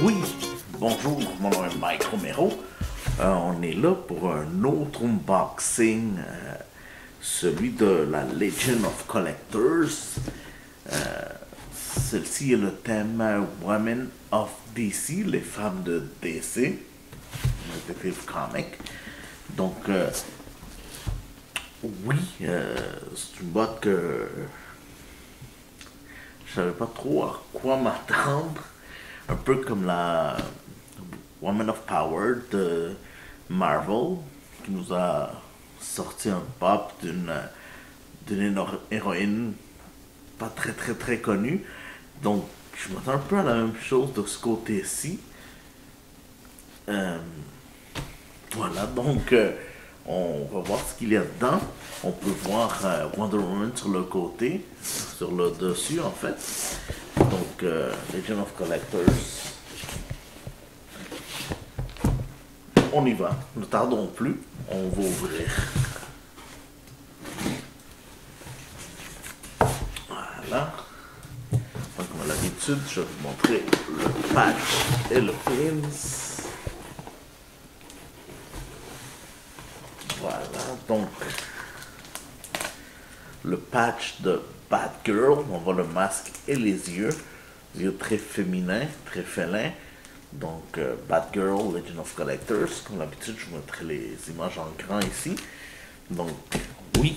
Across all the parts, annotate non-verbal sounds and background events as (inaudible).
Oui, bonjour, mon nom est Mike Romero. Euh, on est là pour un autre unboxing, euh, celui de la Legend of Collectors. Euh, Celle-ci est le thème Women of DC, les femmes de DC, Detective Comic. Donc, oui, c'est une boîte que je savais pas trop à quoi m'attendre. Un peu comme la Woman of Power de Marvel, qui nous a sorti un pop d'une d'une héro- héroïne pas très très très connue. Donc, je m'attends un peu à la même chose de ce côté-ci. Euh, voilà, donc euh, on va voir ce qu'il y a dedans. On peut voir euh, Wonder Woman sur le côté, sur le dessus en fait. Donc, euh, Legend of Collectors. On y va, ne tardons plus, on va ouvrir. Voilà. Comme à l'habitude, je vais vous montrer le patch et le pins. Voilà, donc le patch de Batgirl, on voit le masque et les yeux, des yeux très féminins, très félins. Donc euh, Batgirl, Legend of Collectors, comme d'habitude, je vous mettrai les images en grand ici. Donc oui,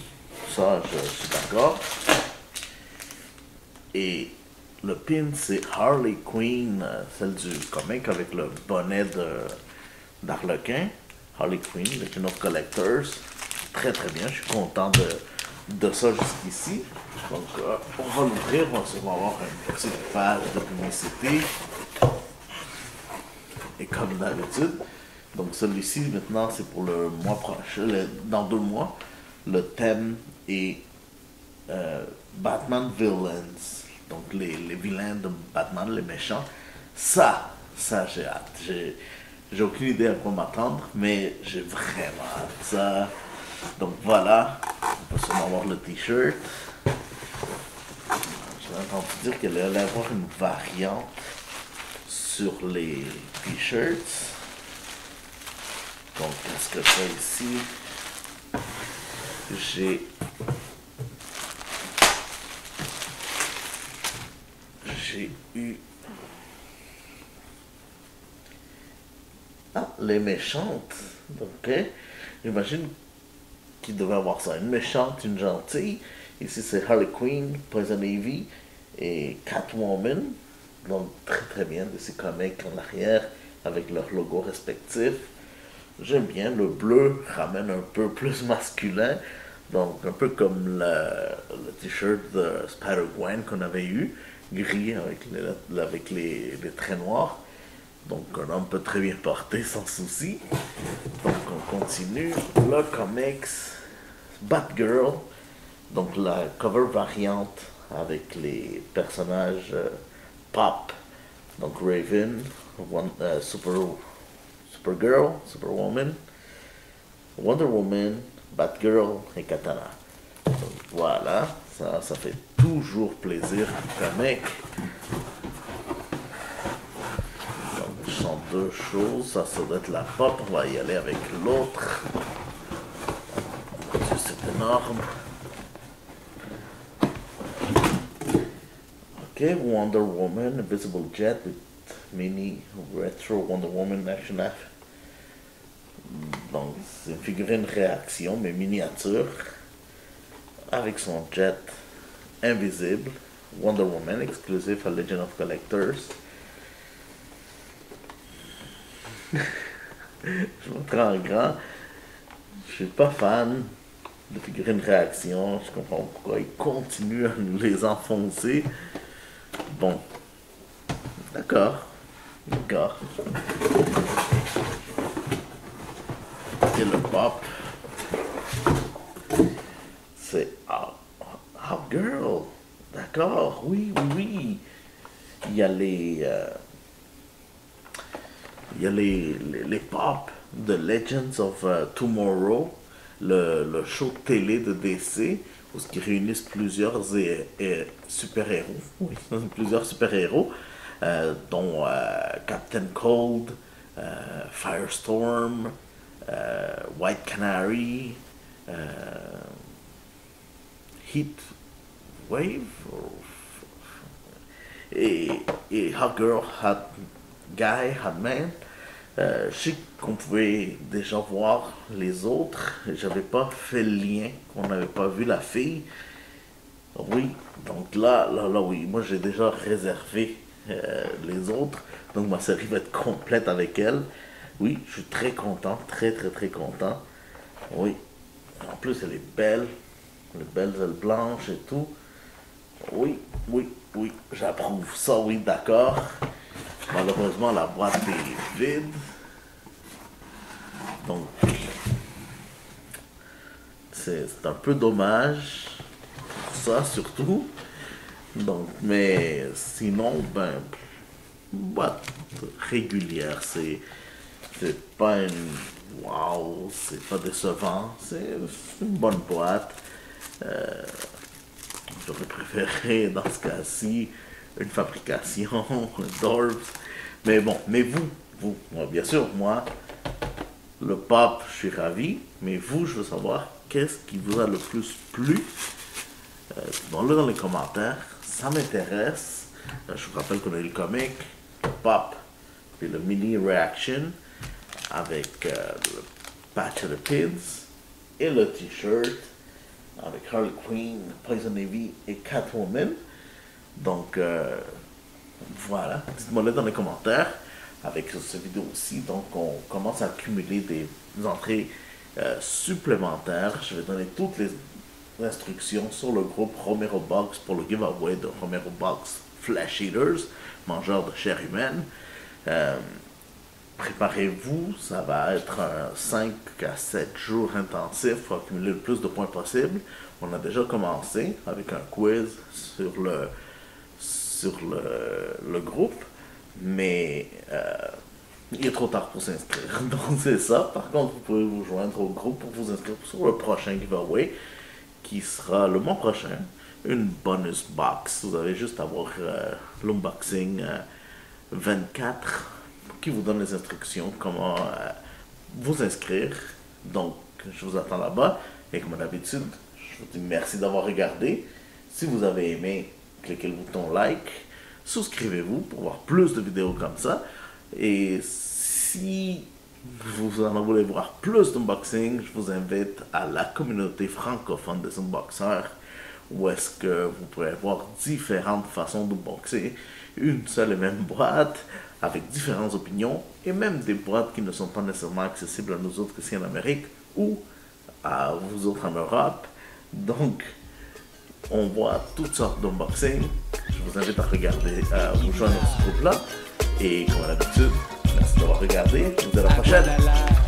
ça je suis d'accord. Et le pin c'est Harley Quinn, celle du comic avec le bonnet d'Arlequin. Harley Quinn, Legend of Collectors. Très très bien, je suis content de, de ça jusqu'ici. Donc euh, on va l'ouvrir, on va avoir une petite page de publicité. Et comme d'habitude, donc celui-ci maintenant c'est pour le mois prochain, dans deux mois. Le thème est euh, Batman Villains. Donc les, les vilains de Batman, les méchants. Ça, ça j'ai hâte. J'ai, j'ai aucune idée à quoi m'attendre, mais j'ai vraiment hâte. Ça. Donc voilà, on peut sûrement avoir le t-shirt. J'ai entendu dire qu'elle allait avoir une variante sur les t-shirts. Donc qu'est-ce que j'ai ici? J'ai j'ai eu. Ah, les méchantes. Ok. J'imagine qu'il devait avoir ça. Une méchante, une gentille. Ici, c'est Harley Quinn, Poison Ivy et Catwoman. Donc, très très bien de ces comics en arrière avec leurs logos respectifs. J'aime bien. Le bleu ramène un peu plus masculin. Donc, un peu comme le, t-shirt de Spider-Gwen qu'on avait eu, gris avec les, avec les traits noirs. Donc, un homme peut très bien porter sans souci. Donc, on continue. Le comics Batgirl. Donc, la cover variante avec les personnages euh, pop. Donc, Raven, euh, Super, Supergirl, Superwoman, Wonder Woman, Batgirl et Katana. Donc, voilà, ça, fait toujours plaisir comic. Donc, ce sont deux choses. Ça, ça doit la pop. On va y aller avec l'autre. C'est énorme. Ok, Wonder Woman, Invisible Jet with mini retro Wonder Woman action. Donc, c'est une figurine réaction, mais miniature, avec son jet invisible. Wonder Woman, exclusif à Legend of Collectors. Je montre en grand. Je suis pas fan de figurines réaction. Je comprends pourquoi ils continuent à nous les enfoncer. Bon. D'accord. D'accord. Et le pop. C'est Ah ah, Girl. D'accord. Oui, oui, oui. Il y a les. euh, il y a les, les, pop de Legends of euh, Tomorrow, le, le show de télé de DC, où ils réunissent plusieurs super-héros, (laughs) (laughs) plusieurs super-héros, euh, dont Captain Cold, Firestorm, White Canary, Heat Wave et, et Hot Girl, Hot Guy, Hot Man. Euh, je sais qu'on pouvait déjà voir les autres. J'avais pas fait le lien qu'on n'avait pas vu la fille. Oui, donc là, là, là, oui, moi j'ai déjà réservé euh, les autres. Donc ma série va être complète avec elle. Oui, je suis très content, très très très content. Oui, en plus elle est belle, les belles ailes blanches et tout. Oui, oui, oui, j'approuve ça, oui, d'accord. Malheureusement, la boîte est vide. Donc, c'est un peu dommage. Ça, surtout. Donc, mais sinon, ben, boîte régulière. C'est, pas une. Waouh, c'est pas décevant. C'est une bonne boîte. Euh, j'aurais préféré, dans ce cas-ci, une fabrication, Dorbs. Mais bon, mais vous, vous, bien sûr, moi, le pape, je suis ravi, mais vous, je veux savoir qu'est-ce qui vous a le plus plu? Euh, le dans les commentaires, ça m'intéresse. Euh, je vous rappelle qu'on a eu le comic, le pape, puis le mini reaction avec euh, le patch of the kids et le t-shirt avec Harley Quinn, Poison Ivy et Catwoman. Donc, euh, voilà, dites-moi-le dans les commentaires avec cette vidéo aussi. Donc, on commence à accumuler des entrées euh, supplémentaires. Je vais donner toutes les instructions sur le groupe Romero Box pour le giveaway de Romero Box Flash Eaters, mangeurs de chair humaine. Euh, préparez-vous, ça va être un 5 à 7 jours intensif pour accumuler le plus de points possible. On a déjà commencé avec un quiz sur le sur le, groupe, mais euh, il est trop tard pour s'inscrire. (laughs) Donc c'est ça. Par contre, vous pouvez vous joindre au groupe pour vous inscrire sur le prochain giveaway, qui sera le mois prochain. Une bonus box. Vous avez juste à voir euh, l'unboxing 24 euh, qui vous donne les instructions, comment vous inscrire. Donc, je vous attends là-bas. Et comme d'habitude, je vous dis merci d'avoir regardé. Si vous avez aimé, cliquez le bouton like, souscrivez-vous pour voir plus de vidéos comme ça. Et si vous en voulez voir plus d'unboxing, je vous invite à la communauté francophone des unboxers, où est-ce que vous pourrez voir différentes façons d'unboxer une seule et même boîte, avec différentes opinions, et même des boîtes qui ne sont pas nécessairement accessibles à nous autres ici en Amérique, ou à vous autres en Europe. Donc, on voit toutes sortes d'unboxing. Je vous invite à regarder, à vous joindre à ce groupe-là. Et comme d'habitude, merci d'avoir regardé. Je vous dis à la prochaine. Ciao